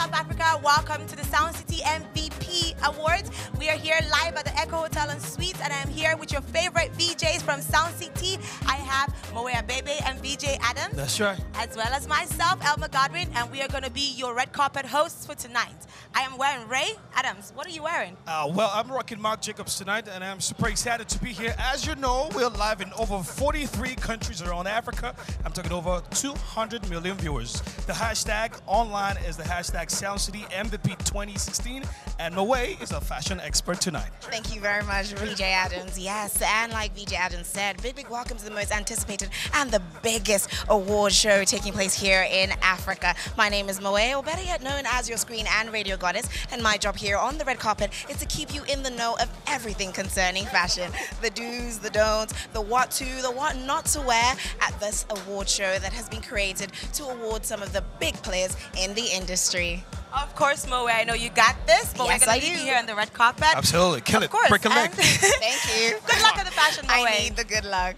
South Africa? Welcome to the Sound City MVP Awards. We are here live at the Eko Hotel and Suites, and I'm here with your favorite VJs from Sound City. I have Moet Abebe and VJ Adams. That's right. As well as myself, Elma Godwin, and we are going to be your red carpet hosts for tonight. I am wearing Ray Adams. What are you wearing? Uh, well, I'm rocking Marc Jacobs tonight, and I'm super excited to be here. As you know, we're live in over 43 countries around Africa. I'm talking over 200 million viewers. The hashtag online is the hashtag SoundCity MVP 2016, and Moe is a fashion expert tonight. Thank you very much, VJ Adams. Yes, and like VJ Adams said, big, big welcome to the most anticipated and the biggest award show taking place here in Africa. My name is Moe, or better yet known as your screen and radio goddess, and my job here on the red carpet is to keep you in the know of everything concerning fashion. The do's, the don'ts, the what to, the what not to wear at this award show that has been created to award some of the big players in the industry. Of course, Moe, I know you got this, but Yes, we're going I to be do. here on the red carpet. Absolutely. Kill Of it. course. Break a leg. and- Thank you. Good luck at the fashion, Moe. I need the good luck.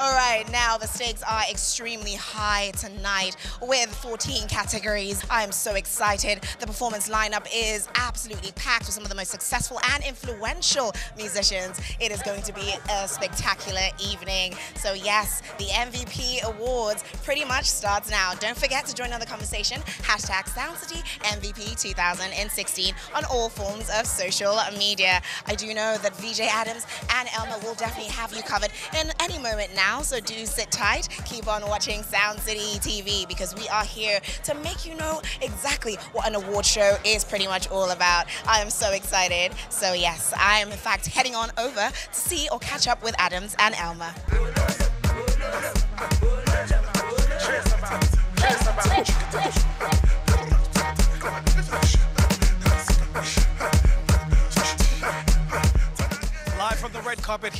All right, now the stakes are extremely high tonight with 14 categories. I am so excited. The performance lineup is absolutely packed with some of the most successful and influential musicians. It is going to be a spectacular evening. So yes, the MVP Awards pretty much starts now. Don't forget to join in the conversation. Hashtag SoundCity MVP 2016 on all forms of social media. I do know that VJ Adams and Elma will definitely have you covered in any moment now. So do sit tight. Keep on watching Sound City TV because we are here to make you know exactly what an award show is pretty much all about. I am so excited. So yes, I am in fact heading on over to see or catch up with Adams and Elma.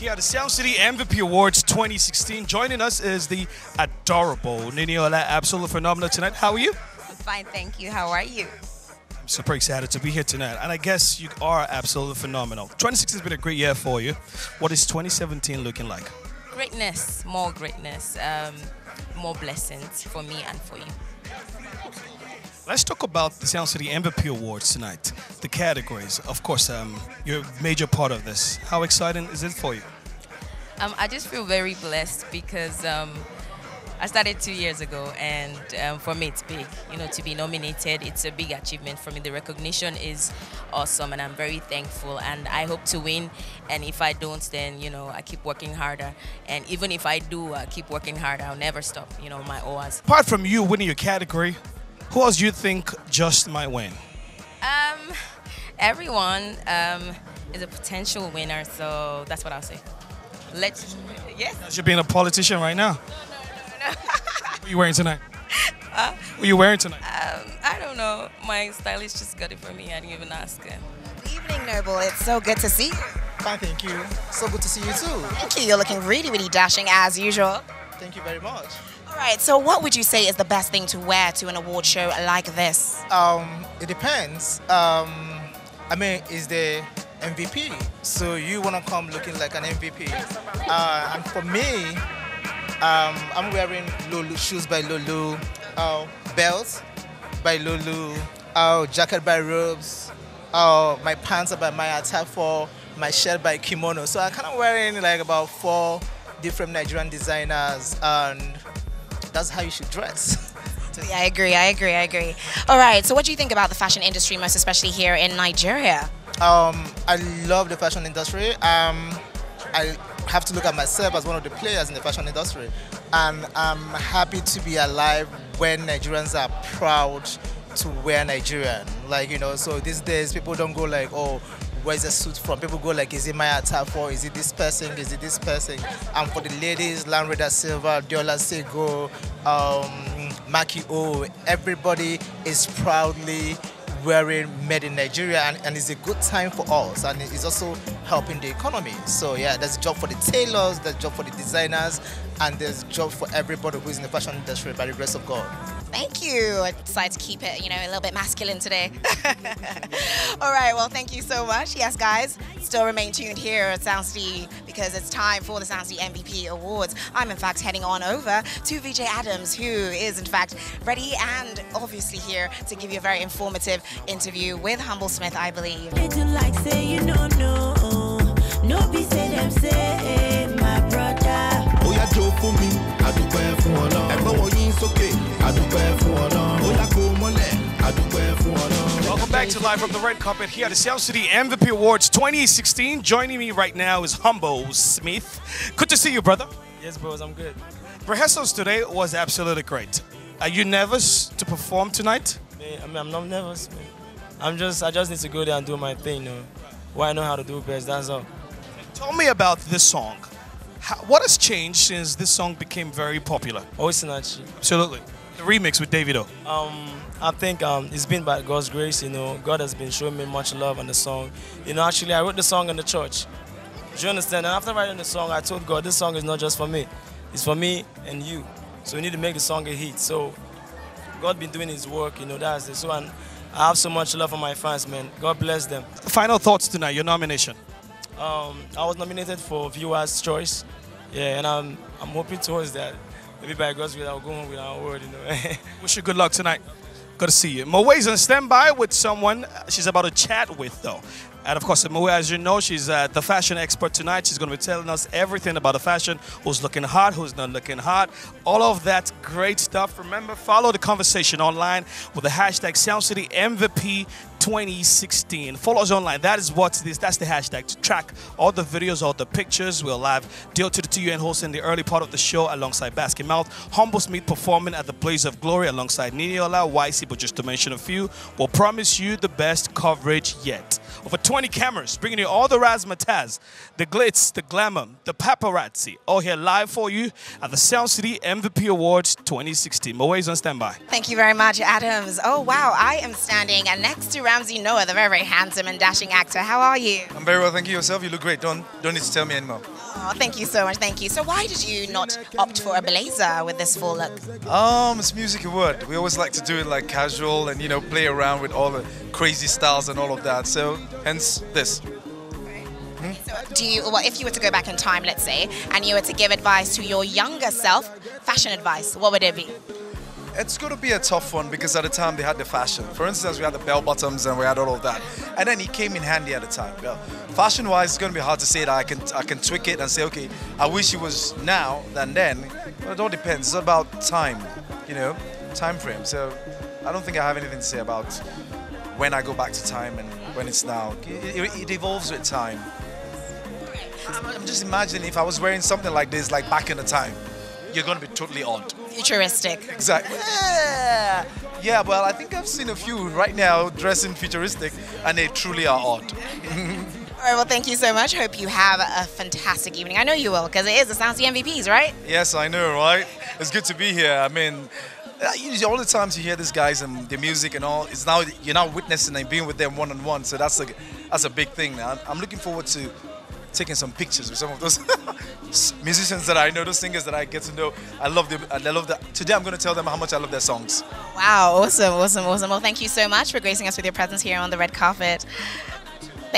Here at the Sound City MVP Awards 2016. Joining us is the adorable Niniola Absolute Phenomena tonight. How are you? I'm fine, thank you. How are you? I'm super excited to be here tonight. And I guess you are absolutely phenomenal. 2016 has been a great year for you. What is 2017 looking like? Greatness, more greatness, um, more blessings for me and for you. Let's talk about the Sound City MVP Awards tonight. The categories. Of course, um, you're a major part of this. How exciting is it for you? Um, I just feel very blessed because um, I started two years ago, and um, for me, it's big. You know, to be nominated, it's a big achievement for me. The recognition is awesome, and I'm very thankful. And I hope to win. And if I don't, then you know, I keep working harder. And even if I do, I keep working harder. I'll never stop. You know, my OAS. Apart from you winning your category, who else do you think just might win? Um, everyone um, is a potential winner, so that's what I'll say. Let's, yes. As you're being a politician right now. What are you wearing tonight? what are you wearing tonight? Um, I don't know. My stylist just got it for me. I didn't even ask her. Good evening, Noble. It's so good to see you. Fine, thank you. So good to see you too. Thank you. You're looking really, really dashing as usual. Thank you very much. All right, so what would you say is the best thing to wear to an award show like this? Um, it depends. Um, I mean, is the MVP, so you wanna come looking like an MVP. Uh, and for me, um, I'm wearing Lulu shoes by Lulu, uh, belt by Lulu, uh, jacket by Robes, uh, my pants are by Mai Atafo, my shirt by Kimono. So I'm kind of wearing like about four different Nigerian designers, and that's how you should dress. Yeah, I agree. I agree. I agree. All right, so what do you think about the fashion industry, most especially here in Nigeria? Um, I love the fashion industry. Um, I have to look at myself as one of the players in the fashion industry, and I'm happy to be alive when Nigerians are proud to wear Nigerian. Like you know, so these days people don't go like, oh, where's the suit from? People go like, is it Mai Atafo? Is it this person? Is it this person? And for the ladies, Lanre Da Silva, Deola Sagoe, um, Maki O, everybody is proudly wearing made in Nigeria and, and it's a good time for us and it's also helping the economy. So yeah, there's a job for the tailors, there's a job for the designers and there's a job for everybody who's in the fashion industry by the grace of God. Thank you. I decided to keep it, you know, a little bit masculine today. All right, well, thank you so much. Yes, guys, still remain tuned here at Sound City because it's time for the Sound City MVP Awards. I'm, in fact, heading on over to VJ Adams, who is, in fact, ready and obviously here to give you a very informative interview with Humblesmith, I believe. Back to Live from the Red Carpet here at the Sound City MVP Awards 2016. Joining me right now is Humblesmith. Good to see you, brother. Yes, bros, I'm good. Rehearsals today was absolutely great. Are you nervous to perform tonight? Man, I mean, I'm not nervous, man. I'm just, I just need to go there and do my thing, you know. What I know how to do best, that's all. Tell me about this song. How, what has changed since this song became very popular? Oh, Sinachi. Absolutely. The remix with Davido. Um, I think um, it's been by God's grace, you know. God has been showing me much love on the song. You know, actually, I wrote the song in the church. Do you understand? And after writing the song, I told God, this song is not just for me. It's for me and you. So we need to make the song a hit. So God been doing His work, you know. That's it. So and I have so much love for my fans, man. God bless them. Final thoughts tonight, your nomination. Um, I was nominated for Viewers' Choice. Yeah, and I'm I'm hoping towards that. Maybe by God's will, I'll go home with our word, you know. Wish you good luck tonight. Good to see you. Moe's on standby with someone she's about to chat with, though. And of course, Moe, as you know, she's uh, the fashion expert tonight. She's going to be telling us everything about the fashion who's looking hot, who's not looking hot, all of that great stuff. Remember, follow the conversation online with the hashtag SoundCityMVP 2016. Follow us online. That is what it is. That's the hashtag to track all the videos, all the pictures. We'll live deal to the TUN hosting the early part of the show alongside Basket Mouth. Humblesmith performing at the Blaze of Glory alongside Niniola, Ycee, but just to mention a few. We'll promise you the best coverage yet. Over 20 cameras bringing you all the razzmatazz, the glitz, the glamour, the paparazzi, all here live for you at the Sound City MVP Awards 2016. Moe's on standby. Thank you very much, Adams. Oh, wow, I am standing next to Ramsey Nouah, the very, very handsome and dashing actor. How are you? I'm very well, thank you. Yourself, you look great. Don't don't need to tell me anymore. Oh, thank you so much. Thank you. So, why did you not opt for a blazer with this full look? Um, it's music and word. We always like to do it like casual and you know play around with all the crazy styles and all of that. So hence this. Do you, well, if you were to go back in time, let's say, and you were to give advice to your younger self, fashion advice, what would it be? It's going to be a tough one because at the time they had the fashion. For instance, we had the bell bottoms and we had all of that, and then it came in handy at the time. Well, fashion-wise, it's going to be hard to say that I can I can tweak it and say, okay, I wish it was now than then. But it all depends. It's about time, you know, time frame. So I don't think I have anything to say about when I go back to time and when it's now. It, it, evolves with time. I'm, I'm just imagining if I was wearing something like this, like back in the time, you're going to be totally odd. Futuristic. Exactly. Yeah. yeah, well, I think I've seen a few right now dressing futuristic, and they truly are odd. All right, well, thank you so much. Hope you have a fantastic evening. I know you will, because it is the Sound City MVPs, right? yes, I know, right? It's good to be here. I mean, uh, all the times you hear these guys and the music and all, it's now you're now witnessing and being with them one on one. So that's a that's a big thing. I'm, I'm looking forward to taking some pictures with some of those musicians that I know, those singers that I get to know. I love them. I love that. Today I'm going to tell them how much I love their songs. Wow, awesome, awesome, awesome. Well, thank you so much for gracing us with your presence here on the red carpet.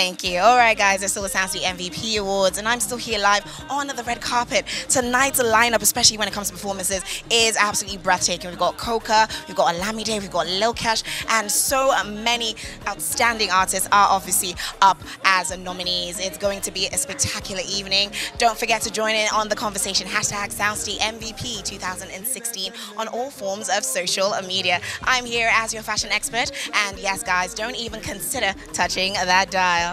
Thank you. All right, guys, it's still the Sound City MVP Awards, and I'm still here live on the red carpet. Tonight's lineup, especially when it comes to performances, is absolutely breathtaking. We've got Coca, we've got Olamide, we've got Lil Kesh, and so many outstanding artists are obviously up as nominees. It's going to be a spectacular evening. Don't forget to join in on the conversation. Hashtag Sound City MVP 2016 on all forms of social media. I'm here as your fashion expert, and yes, guys, don't even consider touching that dial.